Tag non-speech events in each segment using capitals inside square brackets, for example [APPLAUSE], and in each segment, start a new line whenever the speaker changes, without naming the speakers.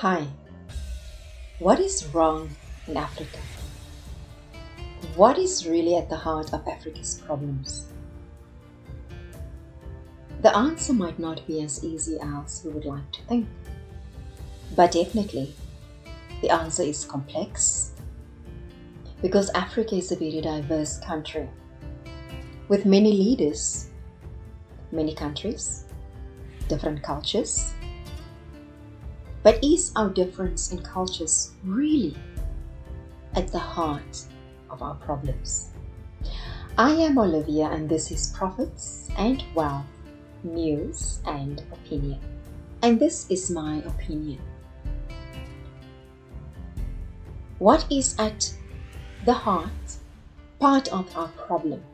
Hi. What is wrong in Africa? What is really at the heart of Africa's problems? The answer might not be as easy as we would like to think. But definitely, the answer is complex because Africa is a very diverse country with many leaders, many countries, different cultures. But is our difference in cultures really at the heart of our problems? I am Olivia, and this is Profits and Wealth News and Opinion. And this is my opinion. What is at the heart, part of our problem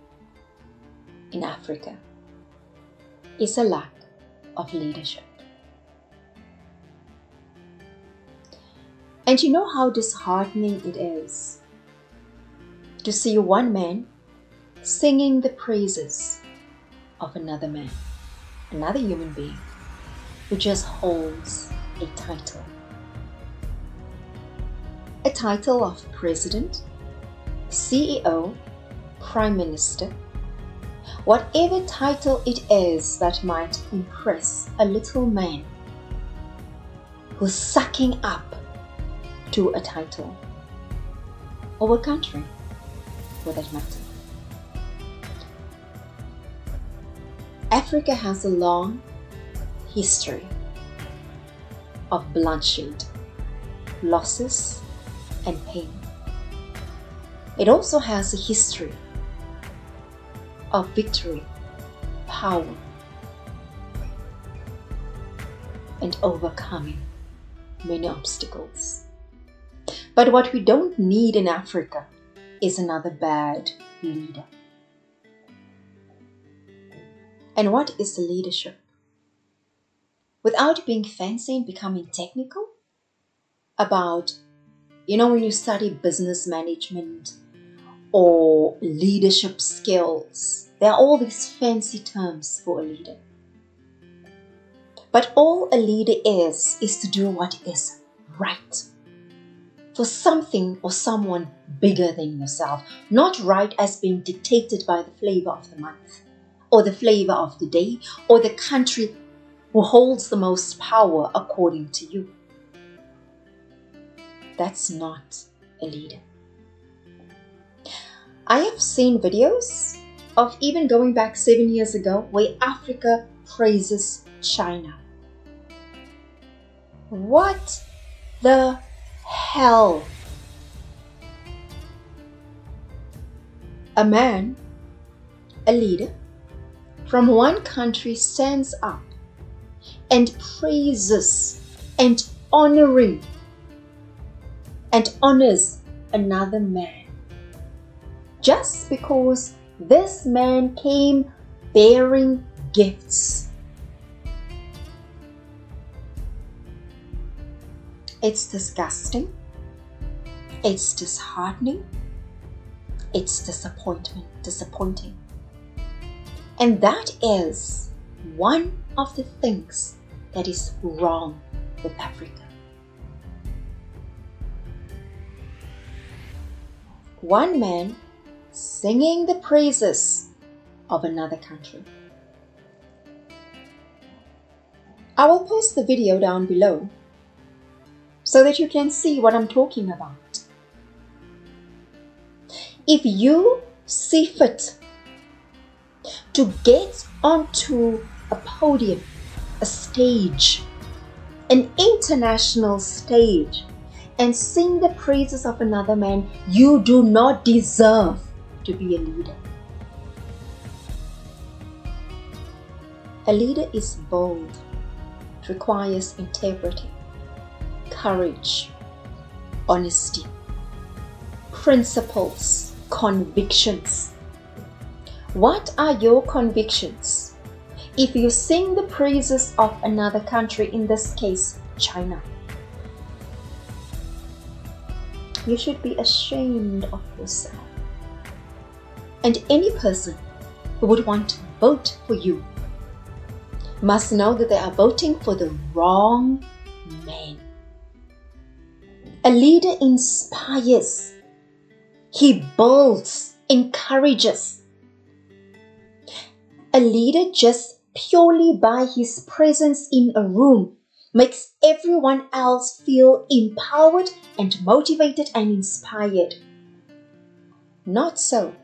in Africa, is a lack of leadership. And you know how disheartening it is to see one man singing the praises of another man, another human being who just holds a title. A title of president, CEO, prime minister, whatever title it is that might impress a little man who's sucking up to a title or a country for that matter. Africa has a long history of bloodshed, losses, and pain. It also has a history of victory, power, and overcoming many obstacles. But what we don't need in Africa is another bad leader. And what is leadership? Without being fancy and becoming technical about, you know, when you study business management or leadership skills, there are all these fancy terms for a leader. But all a leader is, is to do what is right for something or someone bigger than yourself, not right as being dictated by the flavor of the month, or the flavor of the day, or the country who holds the most power according to you. That's not a leader. I have seen videos of even going back seven years ago where Africa praises China. What the hell? A man, a leader from one country stands up and praises and honoring and honors another man just because this man came bearing gifts. It's disgusting. It's disheartening. It's disappointment, disappointing. And that is one of the things that is wrong with Africa. One man singing the praises of another country. I will post the video down below so that you can see what I'm talking about. If you see fit to get onto a podium, a stage, an international stage, and sing the praises of another man, you do not deserve to be a leader. A leader is bold, requires integrity, courage, honesty, principles, convictions. What are your convictions? If you sing the praises of another country, in this case, China, you should be ashamed of yourself. And any person who would want to vote for you must know that they are voting for the wrong. A leader inspires, he builds, encourages. A leader just purely by his presence in a room makes everyone else feel empowered and motivated and inspired. Not so.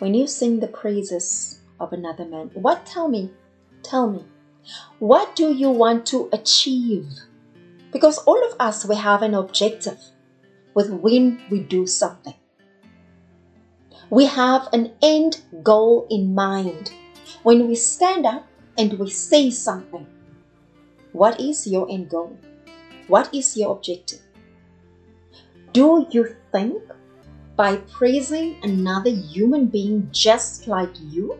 When you sing the praises of another man, what tell me? Tell me. What do you want to achieve? Because all of us we have an objective with when we do something. We have an end goal in mind. When we stand up and we say something, what is your end goal? What is your objective? Do you think by praising another human being just like you,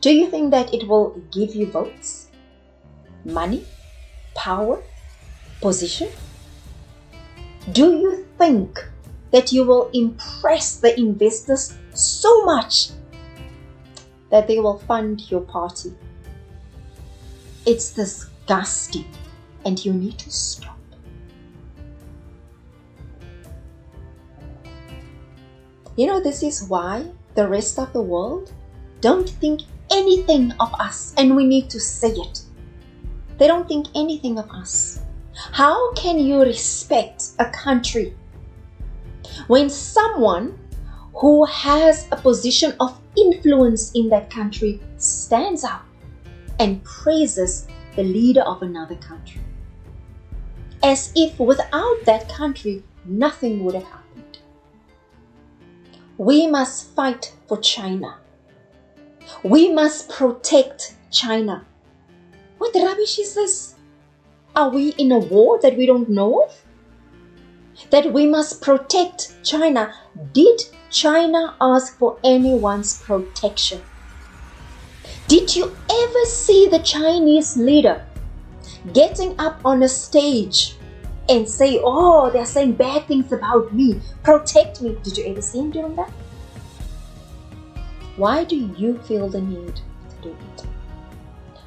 do you think that it will give you votes, money, power, position? Do you think that you will impress the investors so much that they will fund your party? It's disgusting and you need to stop. You know, this is why the rest of the world don't think anything of us and we need to say it. They don't think anything of us. How can you respect a country when someone who has a position of influence in that country stands up and praises the leader of another country? As if without that country, nothing would have happened. We must fight for China. We must protect China. What rubbish is this? Are we in a war that we don't know of? That we must protect China. Did China ask for anyone's protection? Did you ever see the Chinese leader getting up on a stage and say, Oh, they're saying bad things about me, protect me? Did you ever see him doing that? Why do you feel the need to do it?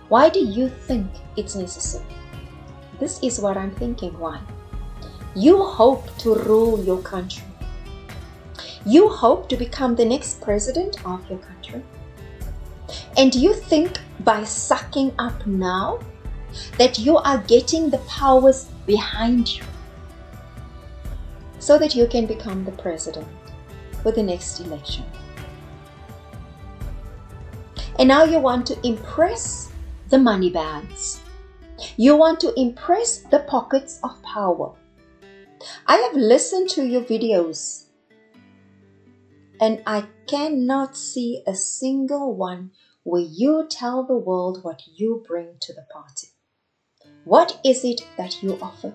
Why do you think it's necessary? This is what I'm thinking. Why? You hope to rule your country. You hope to become the next president of your country. And you think by sucking up now that you are getting the powers behind you so that you can become the president for the next election. And now you want to impress the money bags. You want to impress the pockets of power. I have listened to your videos and I cannot see a single one where you tell the world what you bring to the party. What is it that you offer?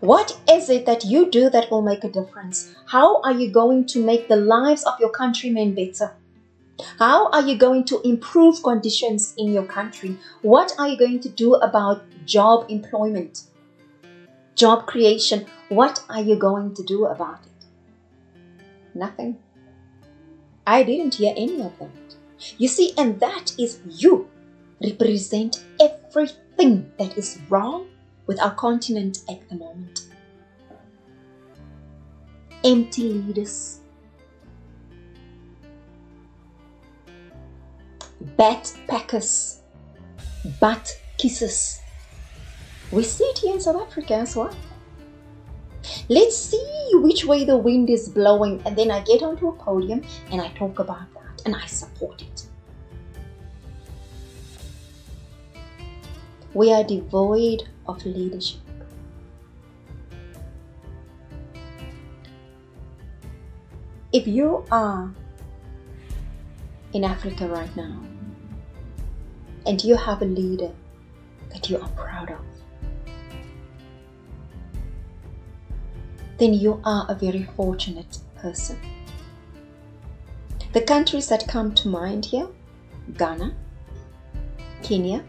What is it that you do that will make a difference? How are you going to make the lives of your countrymen better? How are you going to improve conditions in your country? What are you going to do about job employment? Job creation? What are you going to do about it? Nothing. I didn't hear any of that. You see, and that is you represent everything that is wrong with our continent at the moment. Empty leaders, backpackers, butt kisses. We see it here in South Africa as well. Let's see which way the wind is blowing, and then I get onto a podium and I talk about that and I support it. We are devoid of leadership. If you are in Africa right now. And you have a leader that you are proud of, then you are a very fortunate person. The countries that come to mind here Ghana, Kenya,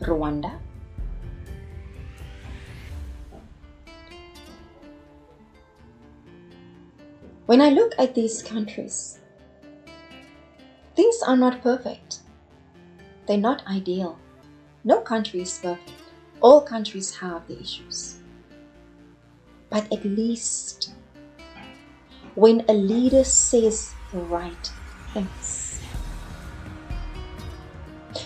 Rwanda, When I look at these countries, things are not perfect. They're not ideal. No country is perfect. All countries have the issues. But at least when a leader says the right things,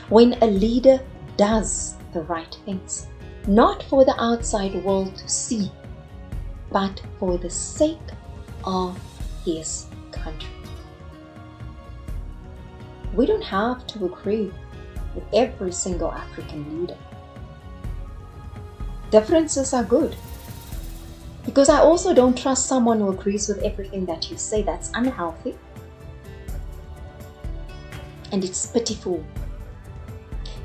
when a leader does the right things, not for the outside world to see, but for the sake of his country. We don't have to agree with every single African leader. Differences are good. Because I also don't trust someone who agrees with everything that you say. That's unhealthy. And it's pitiful.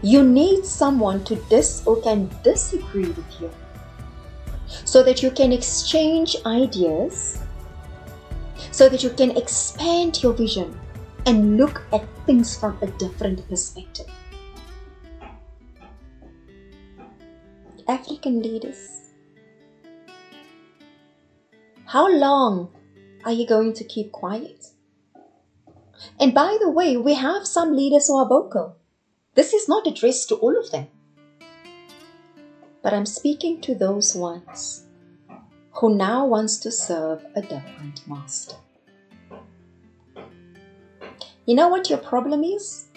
You need someone to dis or can disagree with you so that you can exchange ideas, so that you can expand your vision and look at things from a different perspective. African leaders, how long are you going to keep quiet? And by the way, we have some leaders who are vocal. This is not addressed to all of them. But I'm speaking to those ones who now wants to serve a different master. You know what your problem is?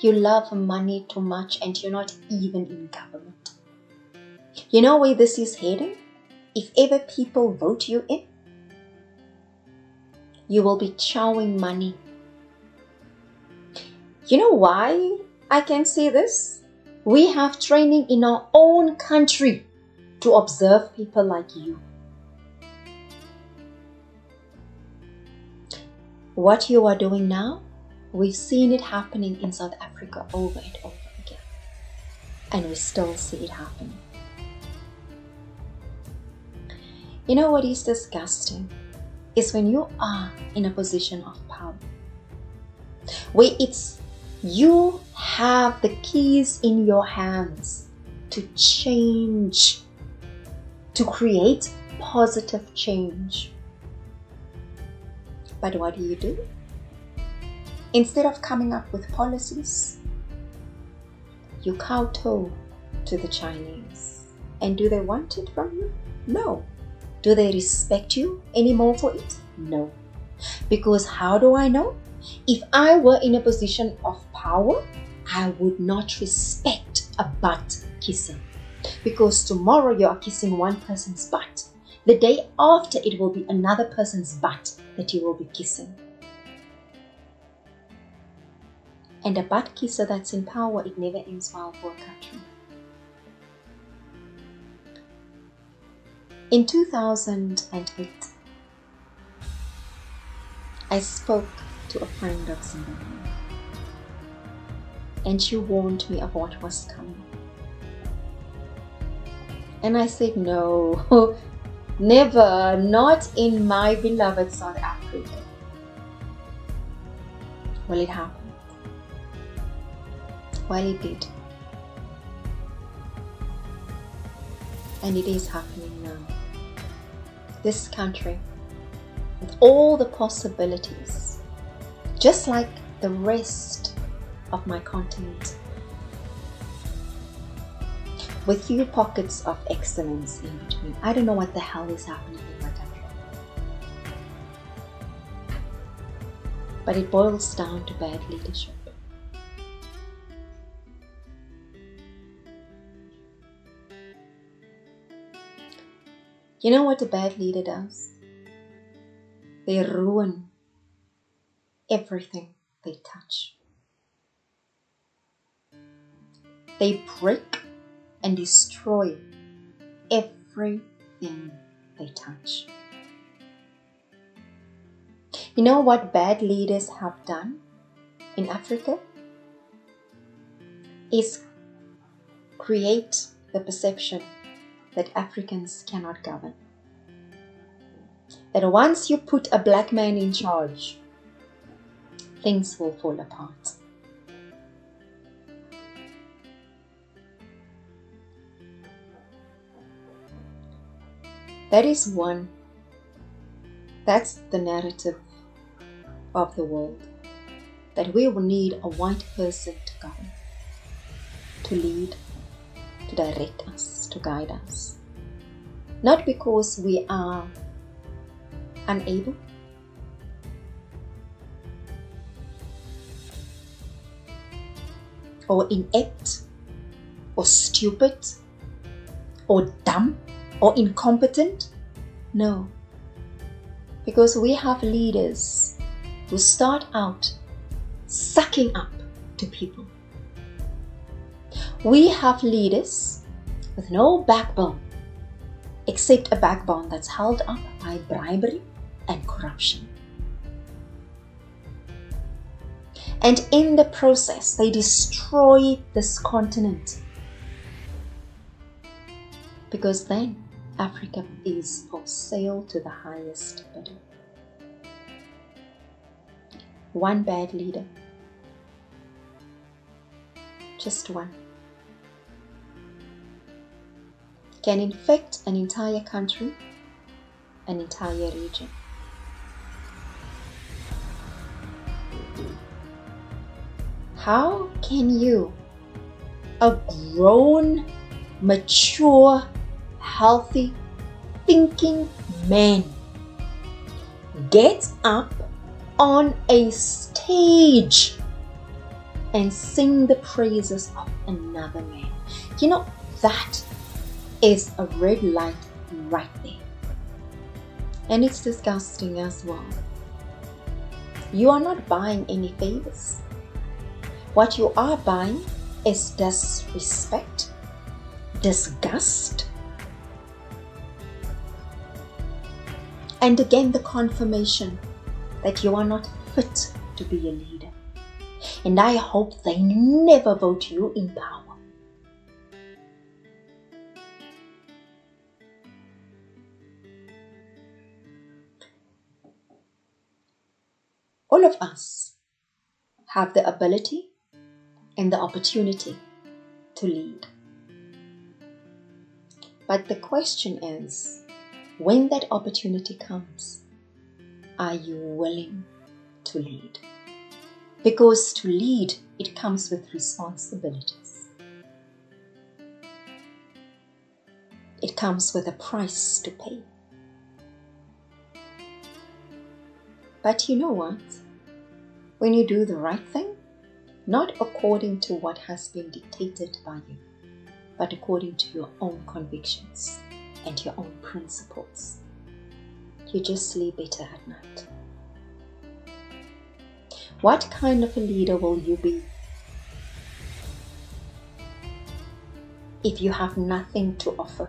You love money too much and you're not even in government. You know where this is heading? If ever people vote you in, you will be chowing money. You know why I can say this? We have training in our own country to observe people like you. What you are doing now, we've seen it happening in South Africa over and over again. And we still see it happening. You know what is disgusting? Is when you are in a position of power, where it's you have the keys in your hands to change, to create positive change. But what do you do? Instead of coming up with policies, you kowtow to the Chinese. And do they want it from you? No. Do they respect you anymore for it? No. Because how do I know? If I were in a position of power, I would not respect a butt kissing. Because tomorrow you are kissing one person's butt. The day after, it will be another person's butt that you will be kissing. And a butt kisser that's in power, it never ends well for a country. In 2008, I spoke to a friend of Zimbabwe, and she warned me of what was coming. And I said, No, [LAUGHS] never, not in my beloved South Africa. Well, it happened. Well, it did. And it is happening now this country with all the possibilities, just like the rest of my continent, with few pockets of excellence in between. I don't know what the hell is happening in my country. But it boils down to bad leadership. You know what a bad leader does? They ruin everything they touch. They break and destroy everything they touch. You know what bad leaders have done in Africa? Is create the perception that Africans cannot govern. That once you put a black man in charge, things will fall apart. That is one. That's the narrative of the world. That we will need a white person to govern, to lead, to direct us, to guide us. not because we are unable, or inept, or stupid, or dumb, or incompetent. No. Because we have leaders who start out sucking up to people. We have leaders with no backbone, except a backbone that's held up by bribery and corruption. And in the process, they destroy this continent. Because then Africa is for sale to the highest bidder. One bad leader. Just one. Can infect an entire country, an entire region. How can you, a grown, mature, healthy, thinking man, get up on a stage and sing the praises of another man? You know, that is a red light right there. And it's disgusting as well. You are not buying any favors. What you are buying is disrespect, disgust, and again the confirmation that you are not fit to be a leader. And I hope they never vote you in power. Of us have the ability and the opportunity to lead. But the question is when that opportunity comes, are you willing to lead? Because to lead, it comes with responsibilities. It comes with a price to pay. But you know what? When you do the right thing, not according to what has been dictated by you, but according to your own convictions and your own principles. You just sleep better at night. What kind of a leader will you be if you have nothing to offer?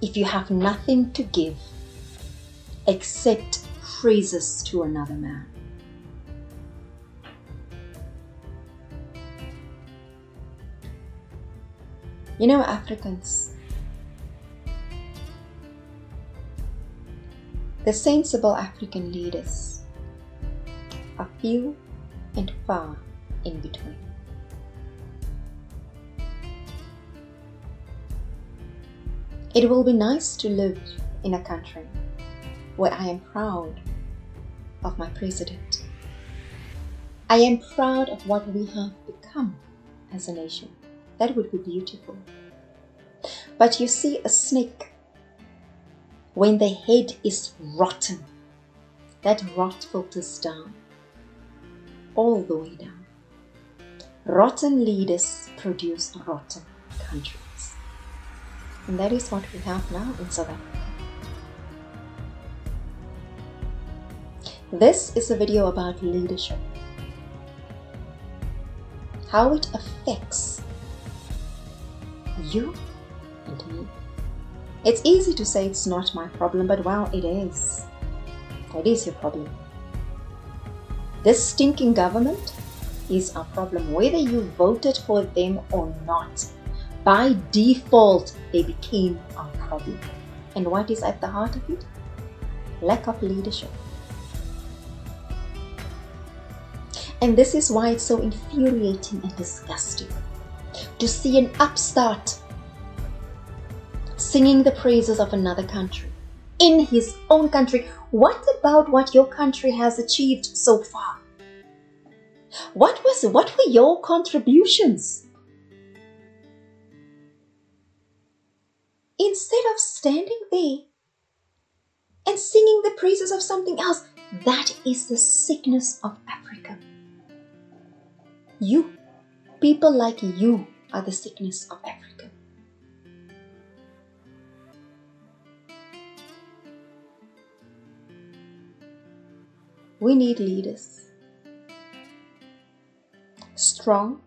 If you have nothing to give except praises to another man. You know, Africans, the sensible African leaders are few and far in between. It will be nice to live in a country where I am proud of my president. I am proud of what we have become as a nation. That would be beautiful. But you see, a snake, when the head is rotten, that rot filters down, all the way down. Rotten leaders produce rotten countries. And that is what we have now in South Africa. This is a video about leadership. How it affects you and me. It's easy to say it's not my problem, but wow, it is. It is your problem. This stinking government is our problem, whether you voted for them or not. By default, they became our problem. And what is at the heart of it? Lack of leadership. And this is why it's so infuriating and disgusting to see an upstart singing the praises of another country in his own country. What about what your country has achieved so far? What was what were your contributions? Instead of standing there and singing the praises of something else, that is the sickness of Africa. You, people like you, are the sickness of Africa. We need leaders. Strong,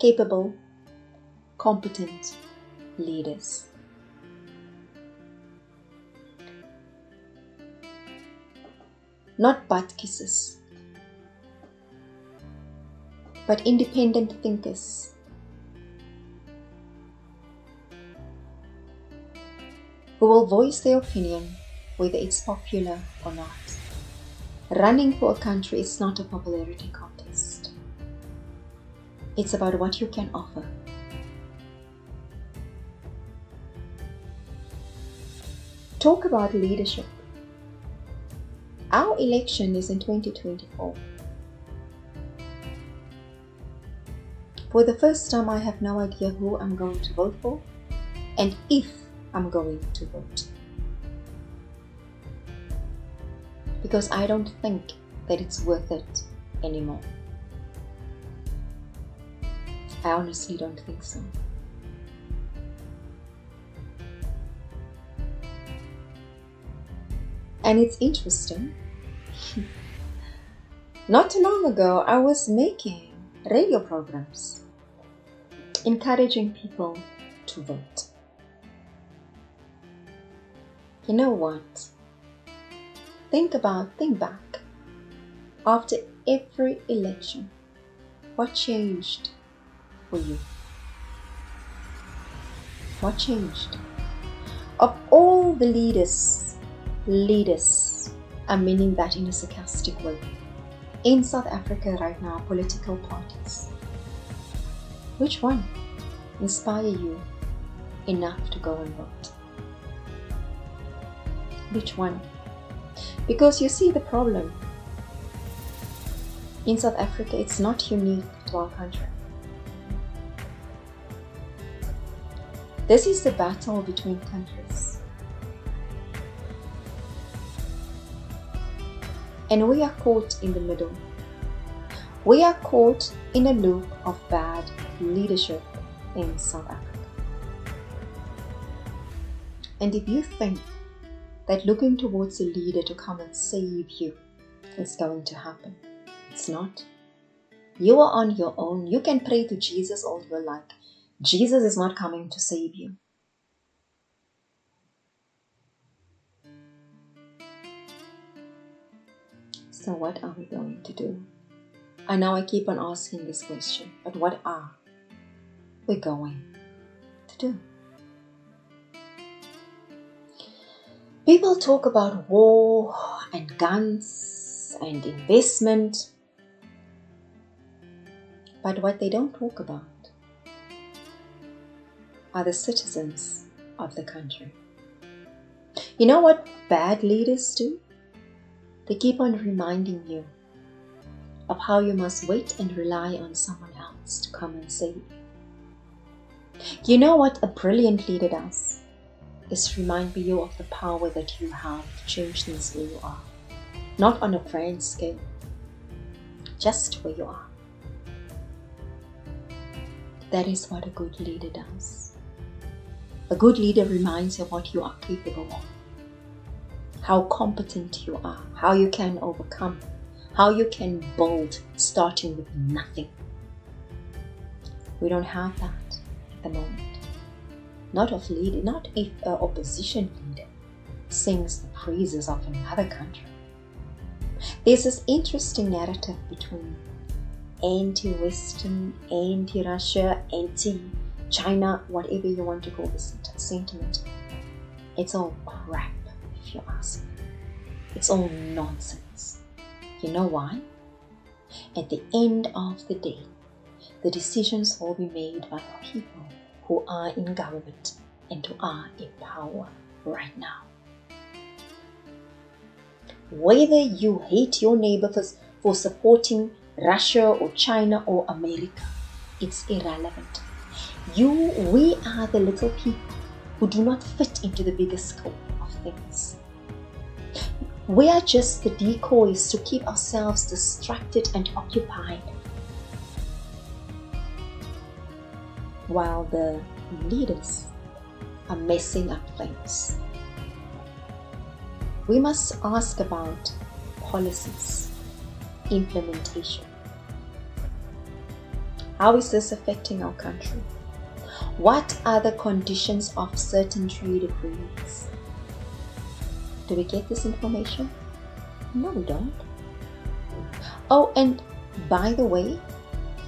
capable, competent leaders. Not butt kisses, but independent thinkers. Who will voice their opinion whether it's popular or not. Running for a country is not a popularity contest. It's about what you can offer. Talk about leadership. Our election is in 2024. For the first time, I have no idea who I'm going to vote for and if I'm going to vote. Because I don't think that it's worth it anymore. I honestly don't think so. And it's interesting. [LAUGHS] Not too long ago, I was making radio programs encouraging people to vote. You know what? Think about, think back. After every election, what changed for you? What changed? Of all the leaders, leaders, I'm meaning that in a sarcastic way, in South Africa right now, political parties, which one inspire you enough to go and vote? Which one? Because you see the problem. In South Africa, it's not unique to our country. This is the battle between countries. And we are caught in the middle. We are caught in a loop of bad leadership in South Africa. And if you think that looking towards a leader to come and save you is going to happen, it's not. You are on your own. You can pray to Jesus all you like. Jesus is not coming to save you. So, what are we going to do? I know I keep on asking this question, but what are we going to do? People talk about war and guns and investment, but what they don't talk about are the citizens of the country. You know what bad leaders do? They keep on reminding you of how you must wait and rely on someone else to come and save you. You know what a brilliant leader does? Is remind you of the power that you have to change things where you are. Not on a grand scale, just where you are. That is what a good leader does. A good leader reminds you what you are capable of how competent you are, how you can overcome, how you can build starting with nothing. We don't have that at the moment. Not of leader, not if an opposition leader sings the praises of another country. There's this interesting narrative between anti-Western, anti-Russia, anti-China, whatever you want to call this sentiment. It's all crap you ask. It's all nonsense. You know why? At the end of the day, the decisions will be made by people who are in government and who are in power right now. Whether you hate your neighbor for, for supporting Russia or China or America, it's irrelevant. You, we are the little people who do not fit into the bigger scope things. We are just the decoys to keep ourselves distracted and occupied. While the leaders are messing up things. We must ask about policies, implementation. How is this affecting our country? What are the conditions of certain trade agreements? Do we get this information? No, we don't. Oh, and by the way,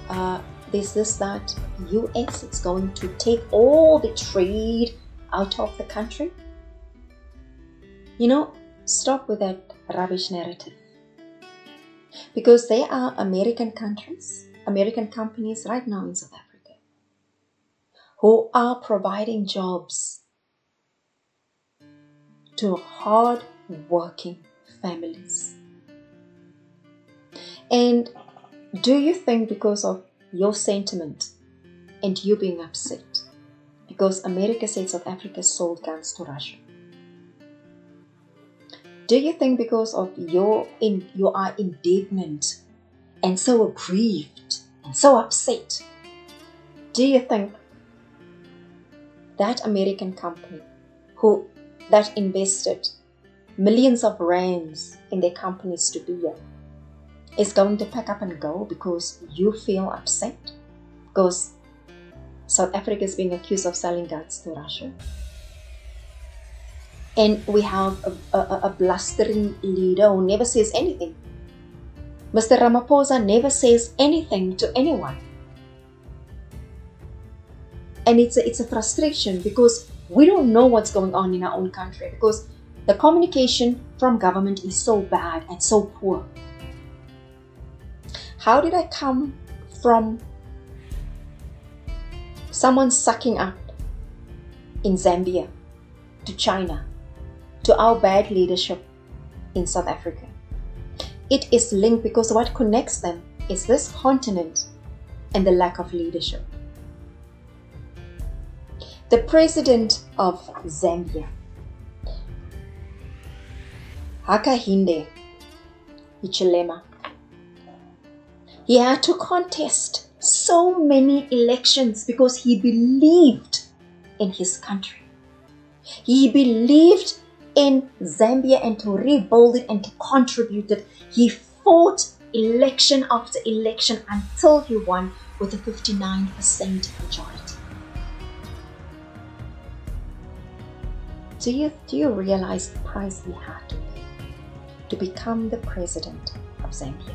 uh, there's this that US is going to take all the trade out of the country. You know, stop with that rubbish narrative. Because there are American countries, American companies right now in South Africa who are providing jobs to hard working families. And do you think because of your sentiment and you being upset because America said South Africa sold guns to Russia? Do you think because of your in you are uh, indignant and so aggrieved and so upset? Do you think that American company who that invested millions of rands in their companies to be here is going to pack up and go because you feel upset because South Africa is being accused of selling guns to Russia. And we have a, a, a blustering leader who never says anything. Mr. Ramaphosa never says anything to anyone. And it's a, it's a frustration because we don't know what's going on in our own country because the communication from government is so bad and so poor. How did I come from someone sucking up in Zambia to China to our bad leadership in South Africa? It is linked because what connects them is this continent and the lack of leadership. The president of Zambia, Hakainde Hichilema, he had to contest so many elections because he believed in his country. He believed in Zambia and to rebuild it and to contribute it. He fought election after election until he won with a 59% majority. Do you, do you realize the price he had to pay to become the president of Zambia?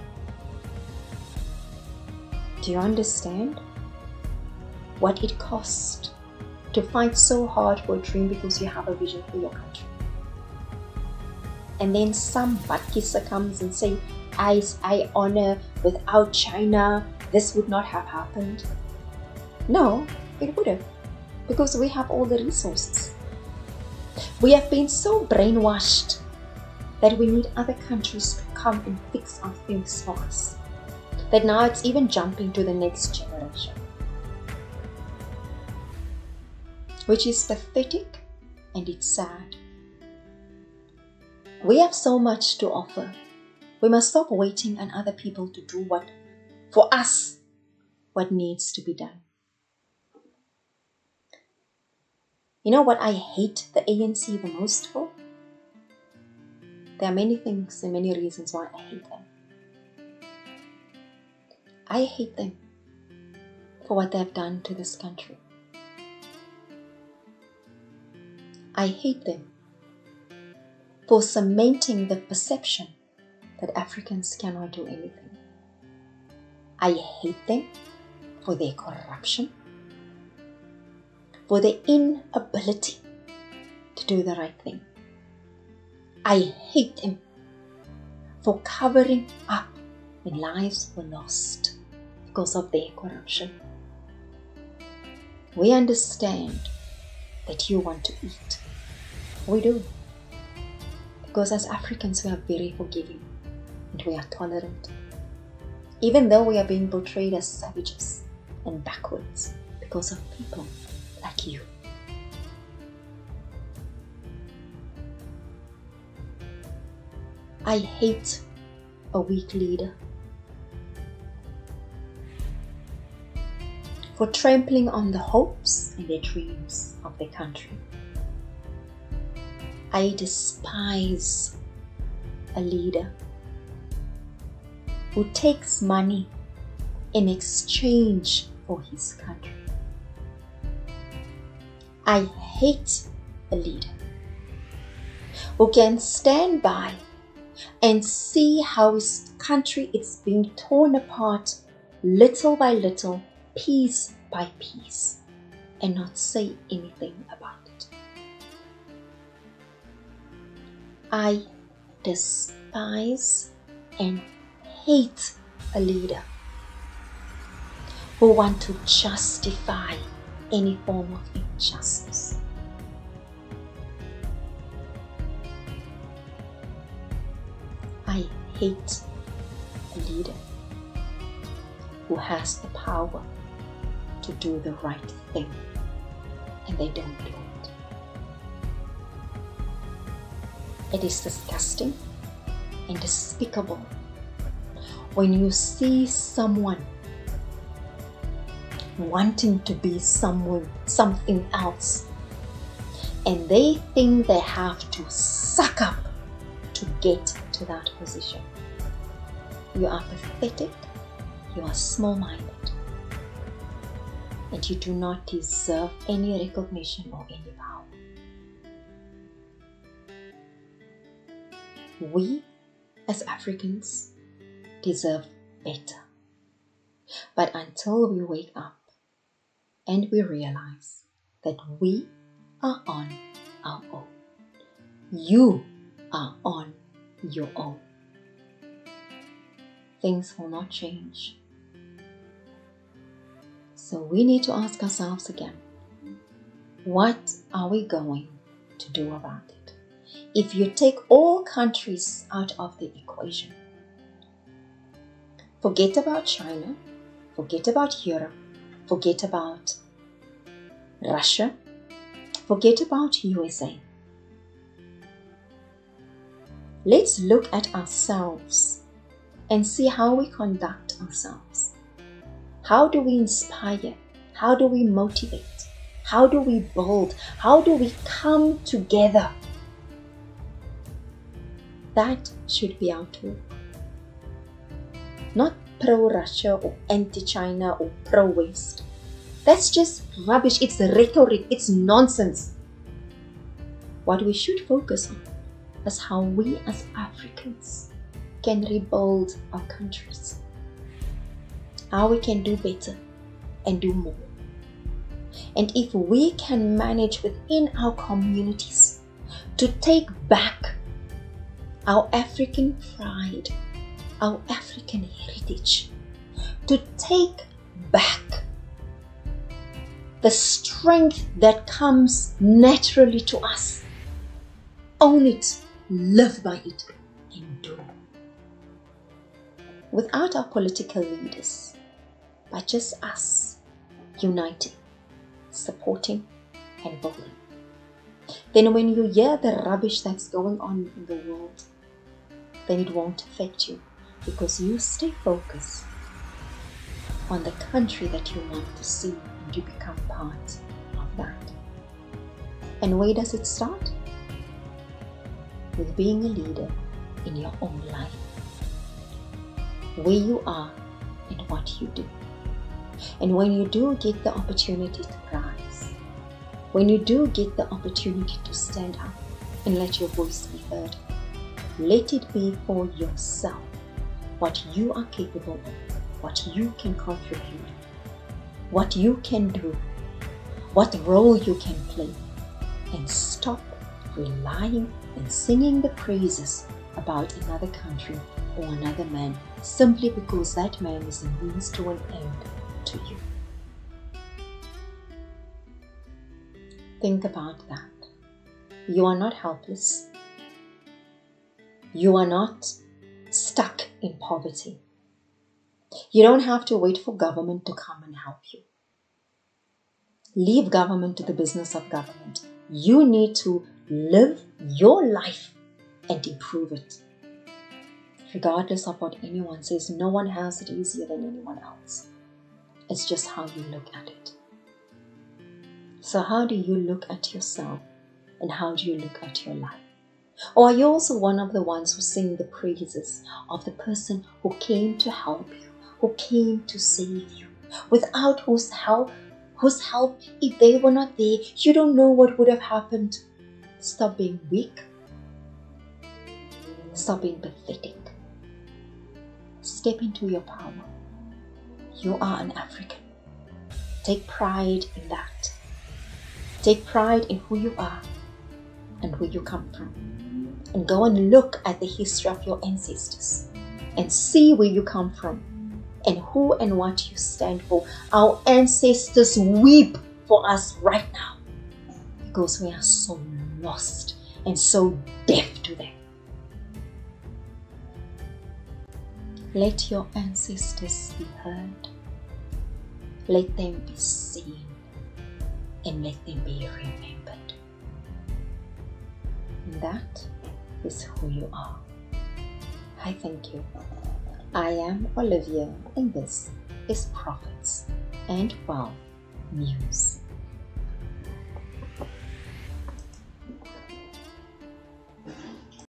Do you understand what it cost to fight so hard for a dream because you have a vision for your country? And then some Batkisa comes and say, I, I honor without China, this would not have happened. No, it would have, because we have all the resources. We have been so brainwashed that we need other countries to come and fix our things for us that now it's even jumping to the next generation. Which is pathetic and it's sad. We have so much to offer. We must stop waiting on other people to do what, for us, what needs to be done. You know what I hate the ANC the most for? There are many things and many reasons why I hate them. I hate them for what they have done to this country. I hate them for cementing the perception that Africans cannot do anything. I hate them for their corruption, for their inability to do the right thing. I hate them for covering up when lives were lost because of their corruption. We understand that you want to eat. We do. Because as Africans, we are very forgiving and we are tolerant. Even though we are being portrayed as savages and backwards because of people like you. I hate a weak leader for trampling on the hopes and the dreams of the country. I despise a leader who takes money in exchange for his country. I hate a leader who can stand by and see how his country is being torn apart little by little, piece by piece, and not say anything about it. I despise and hate a leader who want to justify any form of injustice. I hate a leader who has the power to do the right thing and they don't do it. It is disgusting and despicable when you see someone wanting to be someone something else. And they think they have to suck up to get to that position. You are pathetic. You are small-minded. And you do not deserve any recognition or any power. We as africans deserve better. But until we wake up and we realize that we are on our own. You are on your own. Things will not change. So we need to ask ourselves again what are we going to do about it? If you take all countries out of the equation, forget about China, forget about Europe, forget about Russia, forget about USA. Let's look at ourselves and see how we conduct ourselves. How do we inspire? How do we motivate? How do we build? How do we come together? That should be our talk. Not pro Russia or anti China or pro West. That's just rubbish. It's rhetoric. It's nonsense. What we should focus on is how we as Africans can rebuild our countries. How we can do better and do more. And if we can manage within our communities to take back our African pride, our African heritage, to take back the strength that comes naturally to us. Own it, live by it, and do. Without our political leaders, but just us uniting, supporting, and building. Then, when you hear the rubbish that's going on in the world, then it won't affect you because you stay focused on the country that you want to see and you become part of that. And where does it start? With being a leader in your own life, where you are and what you do. And when you do get the opportunity to rise, when you do get the opportunity to stand up and let your voice be heard, let it be for yourself what you are capable of, what you can contribute, what you can do, what role you can play, and stop relying and singing the praises about another country or another man simply because that man is a means to an end to you. Think about that. You are not helpless. You are not stuck in poverty. You don't have to wait for government to come and help you. Leave government to the business of government. You need to live your life and improve it. regardless of what anyone says, no one has it easier than anyone else. It's just how you look at it. So, how do you look at yourself and how do you look at your life? Or are you also one of the ones who sing the praises of the person who came to help you, who came to save you, without whose help, whose help, if they were not there, you don't know what would have happened. Stop being weak. Stop being pathetic. Step into your power. You are an African. Take pride in that. Take pride in who you are and where you come from. And go and look at the history of your ancestors and see where you come from and who and what you stand for. Our ancestors weep for us right now because we are so lost and so deaf to them. Let your ancestors be heard. Let them be seen and let them be remembered. That is who you are. I thank you. I am Olivia, and this is Profits and Wealth News.